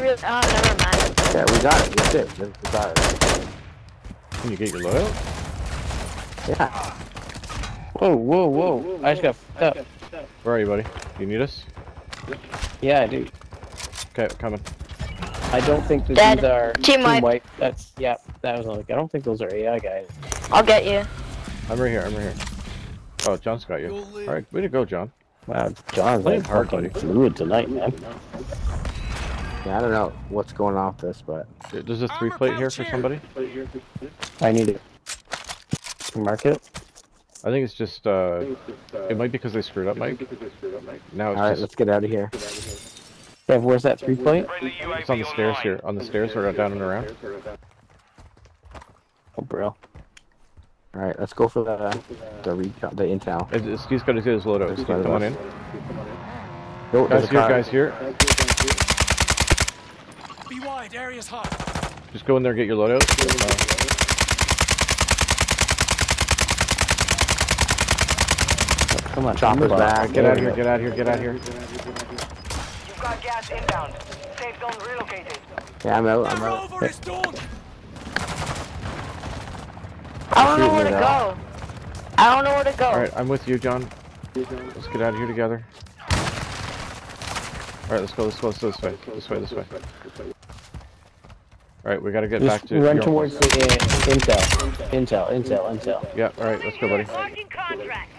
really. Oh, never mind. Yeah, we got it. That's it. We got it. Can you get your loadout? Yeah. Whoa, whoa, whoa! whoa I just got fucked up. Where are you, buddy? Do you need us? Yeah, I do. Okay, coming. I don't think that Dead. these are Team white. That's yeah. That was like I don't think those are AI guys. I'll get you. I'm right here. I'm right here. Oh, John's got you. All right, way to go, John. Wow, John's Playing like hard, fucking buddy. fluid tonight, man. Yeah, I don't know what's going on with this, but There's a three plate here for somebody. I need to mark it. I think it's just uh, it might be because they screwed up, Mike. Now all it's right, just let's get out of here. Dev, where's that three plate? it's on the stairs here. On the stairs or down and around. Oh, bro. All right, let's go for the the recon, the intel. It- it's- He's got to get his loadout. He's There's coming in. Oh, there's Guys here, guys here. Be wide, area's hot. Just go in there, and get your loadout. Come on, Chopper's come on. back. Get out of here! Get out of here! Get out of here! You've got gas inbound. Safe zone relocated. Yeah, I'm out. I'm The out. rover is done. I don't know where to go. I don't know where to go. All right, I'm with you, John. Let's get out of here together. All right, let's go. Let's go. Let's go this way. This way. This way. All right, we got to get back to. run your towards the uh, intel. Intel, intel, intel. Yeah. All right, let's go, buddy. Marking contract.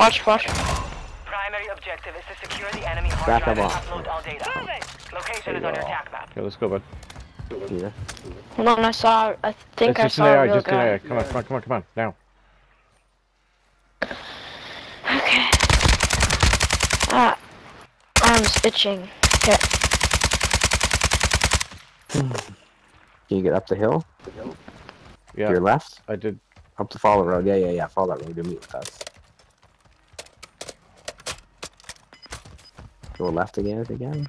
Watch, watch. Primary objective is to secure the enemy hard Back drive and upload all data. Location There is you on your attack map. Okay, let's go, bud. Yeah. Hold on, I saw. I think It's I just an saw a AI. real Just an. AI. Come on, come on, come on, come on. Now. Okay. Ah, arms itching. Okay. Can you get up the hill? To Yeah, your left? I did. Up the follow road. Yeah, yeah, yeah. Follow that road to meet with us. Go left again, again.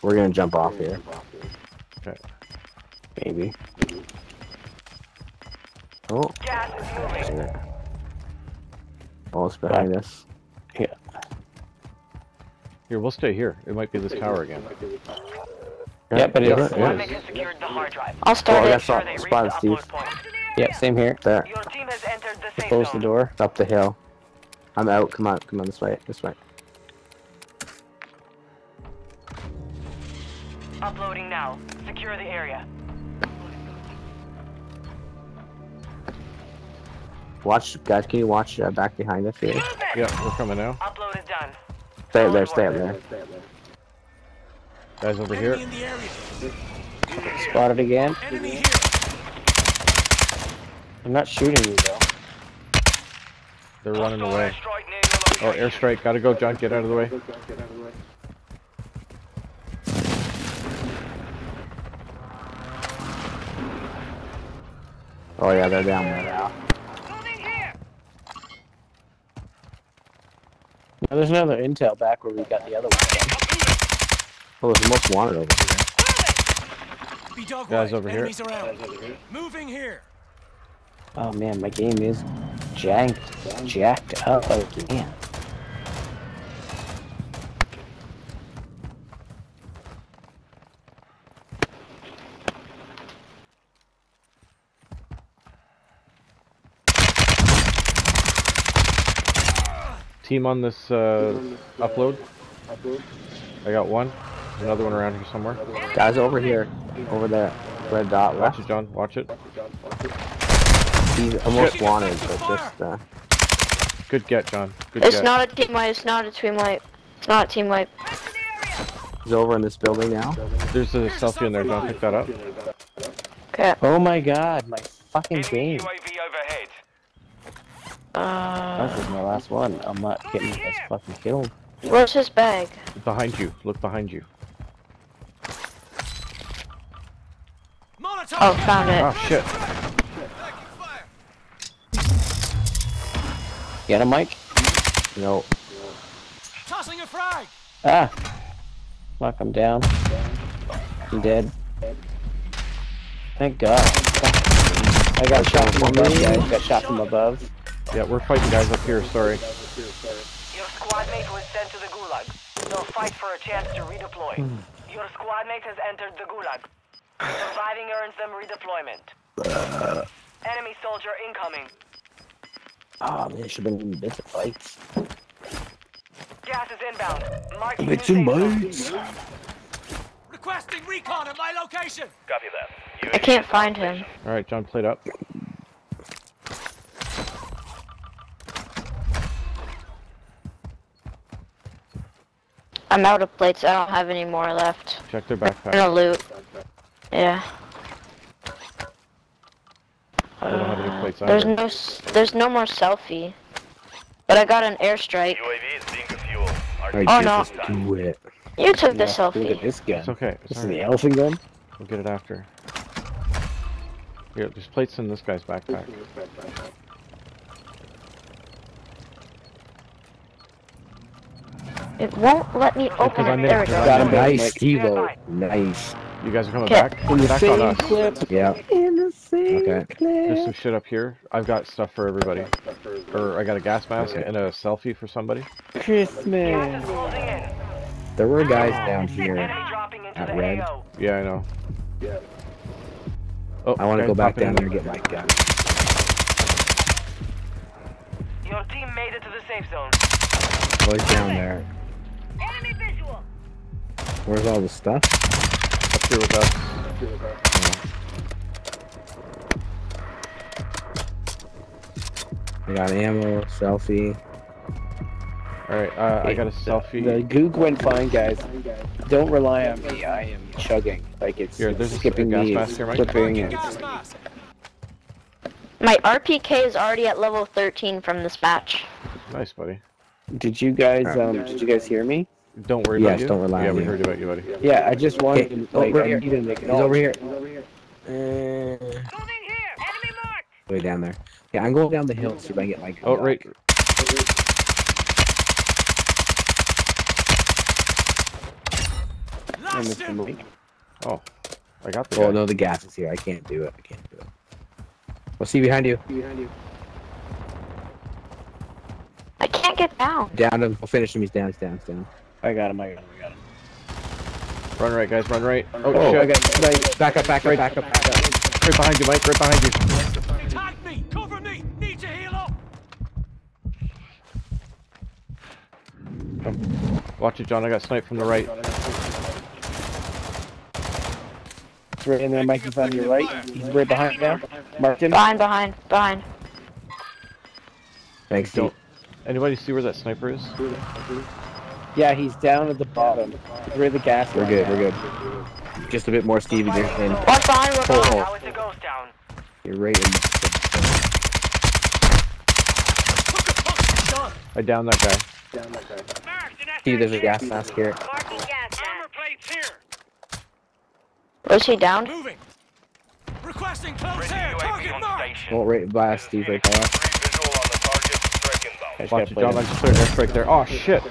We're gonna jump off here. Okay. Maybe. Oh, Gas is moving. yeah. Oh, it's behind us. Here, we'll stay here. It might be this tower again. Yeah, but is it's- it? One Yeah. has secured the hard drive. I'll Oh, start I it. got Sure spot, they reach spotted, the Steve. Yeah, same here. There. Your team has entered the safe Close the door. Up the hill. I'm out. Come on, come on this way. This way. Uploading now. Secure the area. Watch, guys. Can you watch uh, back behind us here? Yeah, we're coming now. Upload is done. Stay up there. Stay up there. Guys over here. Enemy in the area. Spotted again. I'm not shooting you though. They're running away. Oh, airstrike. Gotta go, John. Get out of the way. Oh yeah, they're down there now. Moving here. Now, there's another intel back where we got the other one. Oh, there's the most wanted over here. Be dog Guys over here. Enemies around. Moving here. Oh man, my game is jacked, jacked up again. Team on this uh, upload. I got one. There's another one around here somewhere. Guys over here, over there, red dot Watch left. it, John. Watch it. He's almost Shit. wanted, but just uh, Good get, John. Good It's get. not a team wipe. It's not a team wipe. It's not a team wipe. he's over in this building now. There's a selfie in there. John, pick that up. Okay. Oh my god, my fucking Enemy game. UAV. Uh, This is my last one. I'm not getting this fucking killed. where's his bag? Behind you. Look behind you. Molotov. Oh, found it. Oh shit. Get him, Mike? No, Tossing a frag. Ah! Fuck, I'm down. I'm dead. Thank God. I got shot from above, guys. Got shot from above. Yeah, we're fighting guys up here. Sorry. Your squad mate was sent to the Gulag. They'll fight for a chance to redeploy. Hmm. Your squad mate has entered the Gulag. Surviving earns them redeployment. Enemy soldier incoming. Oh man, should have been in different fights. Gas is inbound. Marking It's new in bites. Requesting recon at my location. Copy that. I can't find him. All right, John, played up. I'm out of plates. I don't have any more left. Check their I'm backpack. gonna loot. Yeah. I don't have any Uh, there's no, there's no more selfie. But I got an airstrike. UAV is being refueled. Alright, Oh, no. do it. You took the selfie. Look at this gun. It's okay. It's This is the elephant gun. We'll get it after. Here, there's plates in this guy's backpack. It won't let me open it. in There we it. go. Got him. Nice, Stand Nice. You guys are coming Okay. back? Back on us. clip. Yeah. In the same Okay. There's some shit up here. I've got stuff for everybody. Or I got a gas mask and a selfie for somebody. Christmas. is closing in. There were guys down here. Enemy dropping into At red. Yeah, I know. Yeah. Oh, I want to go back down there and get my gun. Your team made it to the safe zone. What's down there? Enemy visual. Where's all the stuff? Up here with us. I got ammo, selfie. Alright, uh, I got a selfie. The goog went fine, guys. Don't rely on me. I am chugging. Like it's Here, there's a skipping gas me, mask here, Mike. flipping, Marking and gas mask. My RPK is already at level 13 from this match. Nice, buddy. Did you guys um did you guys hear me? Don't worry Yes, about you. don't rely Yeah, on we heard about you, buddy. Yeah, I just wanted Okay, to oh, like over I here. need to make He's over here. Moving here. Enemy marked. Way down there. Yeah, I'm going down the hill to see if I can get my. Oh, right. And Last him. Oh, I got the Oh guy. no, the gas is here. I can't do it. I can't do it. We'll see behind you. I can't get down. Down him. We'll finish him. He's down. He's down. He's down. I got him. I got him. I got him. Run right, guys, run right. Oh, Oh, shit. I got like, back up, back up, back up, back up. Right behind you, Mike, right behind you. They tagged me. Cover me. Need to heal up. Watch it, John. I got sniped from the right. It's right in there, Mike. He's on your right. He's right behind now. Marked him. Behind, behind, behind. Thanks, Steve. Don't. Anybody see where that sniper is? Yeah, he's down at the bottom. Where the gas. We're good. We're good. Just a bit more, Steve. You're in. Watch behind, we're behind. Now it's a ghost down. You're right in. The, Done. I downed that guy. Steve, there's a gas mask here. Marking gas Armor plates here. Was he down? Moving. Requesting close air. Target on marked. station. Oh, right by us, Steve. Right by us. Visual on the target. Threat inbound. I just Watch gotta it, play John. I just cleared airstrike there. Oh, shit.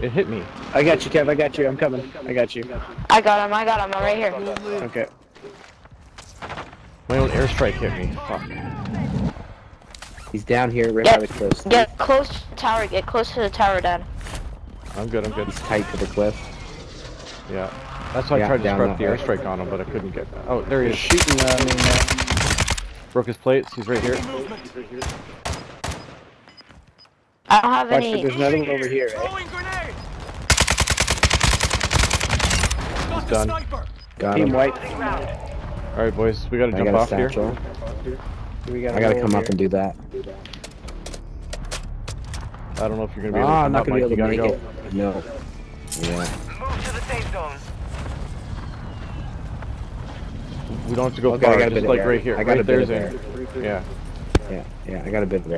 It hit me. I got you, Kev. I got you. I'm coming. I got you. I got him, I got him. I'm right here. Okay. My own airstrike hit me. Fuck. He's down here, right Get- by the cliff. Steve. Get close to the tower. Get close to the tower, Dad. I'm good, I'm good. He's tight to the cliff. Yeah. That's why I tried to down the way. airstrike on him, but I couldn't get that. Oh, there he is. shooting on me now. Broke his plates. He's right here. Movement. I don't have Watch any. it, there's another one over here, eh? Throwing grenade. Got the done. sniper. Got him. White. Alright, boys. We gotta I jump got a off here. satchel. We I gotta come up and do that. I don't know if you're gonna be able Oh, to I'm not gonna be able You to gotta make go. it. No. Yeah. Move to the safe zone. We don't have to go Okay, I far. got a Just bit of like air. right here. I got a right bit of there's in. Yeah. Yeah, yeah, I got a bit of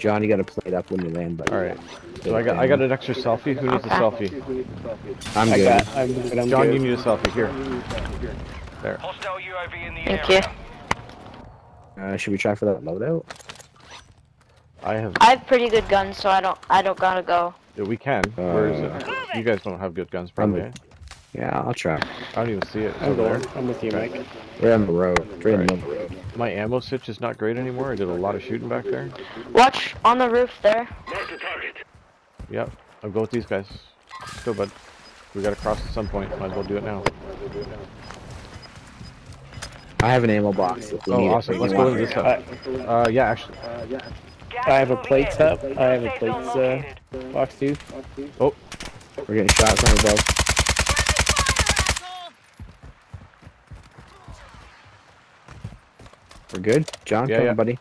John, you gotta play it up when you land, but Alright. So I got I got an extra selfie. Who needs a selfie? I'm I good. got. I'm good. I'm John, good. you need a selfie. Here. There. Hostile UAV in the Thank area. you. Uh, should we try for that loadout? I have. I have pretty good guns, so I don't. I don't gotta go. Yeah, we can. Where is Uh, it? You guys don't have good guns, I'm probably. With-? Yeah, I'll try. I don't even see it. I'm going. there. I'm with you, Mike. We're on the road. We're in the the road. My ammo sitch is not great anymore. I did a lot of shooting back there. Watch on the roof there. Mark the target. Yep. I'll go with these guys. Let's go, bud. We gotta cross at some point. Might as well do it now. I have an ammo box. If we Oh, need awesome. You Let's go into it? this side. Uh, yeah, actually. Gas I have a plate plates up. I have a plate uh, box too. Oh. We're getting shot from above. We're good? John, Yeah, come yeah. on, buddy.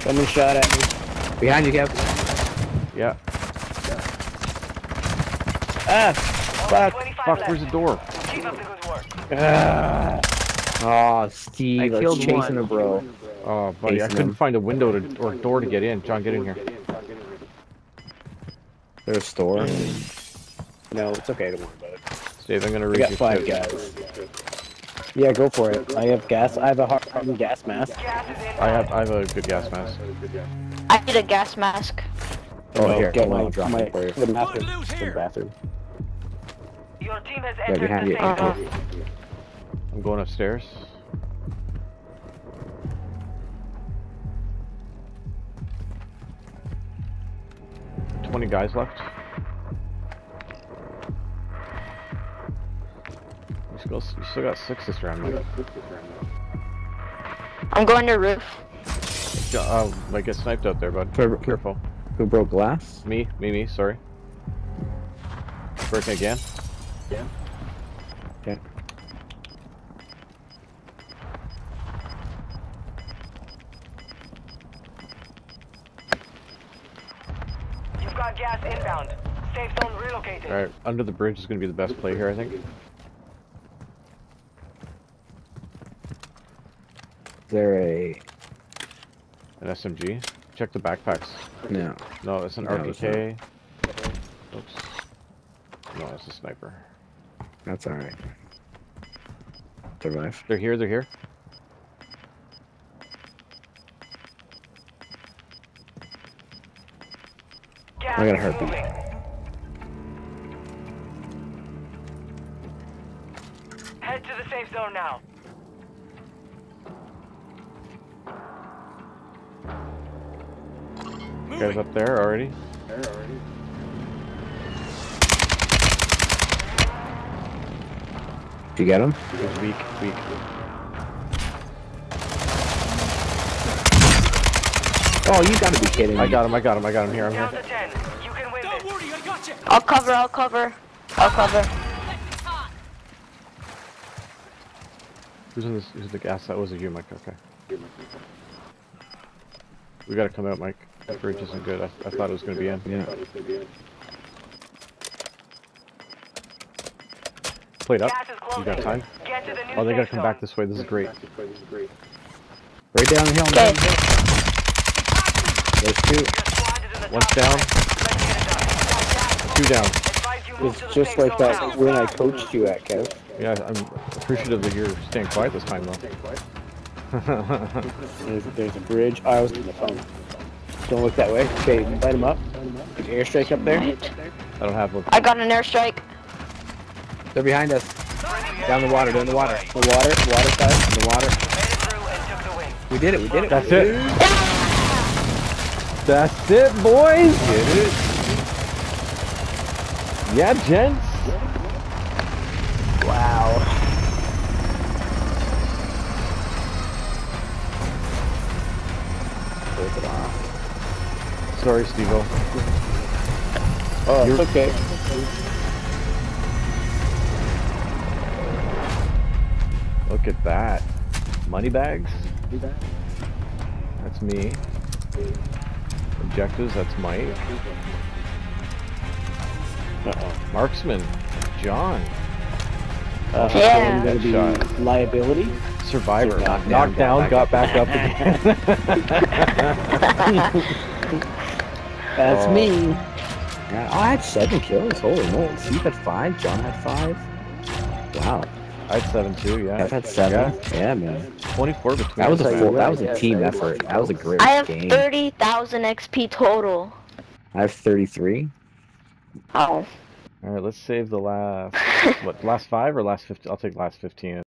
Someone shot at me. Behind you, Kev. Yeah. Ah! Fuck! Fuck, left. where's the door? Keep up the good work. Ah! Oh, Steve, I I killed chasing one. a bro. Oh, buddy, I couldn't them. find a window to, or door to get in. John, get in here. There's a store. No, it's okay. Don't worry about it. Dave, I'm gonna We read got five shit. guys. Yeah, go for it. I have gas. I have a hard hardened gas mask. Gas is inbound. I have, I have a good gas mask. I need a gas mask. Oh, here, get hold my, I'll drop my for you. the bathroom. Good The bathroom. Your team has Yeah, entered behind the you. safe Uh-huh. I'm going upstairs. Twenty guys left. Still, you still got six this round, Mike. I'm going to roof. Jo- Uh, might get sniped out there, bud. Who- Careful. Who broke glass? Me, me, me. Sorry. Breaking again. Yeah. Okay. You've got gas inbound. Safe zone relocated. All right, under the bridge is going to be the best play here, I think. There a... An SMG. Check the backpacks. No. No, it's an No, it's RPK. Oops. No, it's a sniper. That's alright. Survive. They're here, they're here. I got a heartbeat. Guys up there already. There Did you get him? He's weak, weak. Oh, you gotta be kidding me. I got him, I got him, I got him here, I'm here. to 10. You can win Don't this. worry, I got you. I'll cover, I'll cover. I'll cover. Who's in this? Who's the gas? That was a you, Mike. Okay. We gotta come out, Mike. That bridge isn't good. I, I thought it was gonna be in. Yeah. Plate up. You got time? Get to the new Oh, they gotta come back this way. This is great. Right down the hill, Okay. man. There's two. Your squad is in the One's down. five. Let's get it done. Two down. Advise you move It's just like that when I coached you at Kev. Yeah, I'm appreciative that you're staying quiet this time, though. There's, there's a bridge. I was on the phone. Don't look that way. Okay, light him up. There's airstrike up there. I don't have one. I got an airstrike. They're behind us. Down the water, down the water. The water, water side. The water. Made it through and took the win. We did it, we did it. That's it. That's it, boys. Get it. Yeah, gents. Wow. Close it off. Sorry, Steve-O. Oh, You're- it's okay. Look at that. Money bags. That's me. Objectives. That's Mike. Uh-oh. Marksman. John. Uh, Yeah. Gonna be liability. Survivor. Knocked down, down, got back up again. That's Oh. me. Yeah, I had seven kills. Holy moly. Steve had five. John had five. Wow. I had seven too. Yeah. I've had seven. Yeah, man. 24 between. That was a man. full, that was a team effort. That was a great I have game. 30,000 XP total. I have 33. Oh. All right, let's save the last what last five or last fifteen? I'll take last fifteen.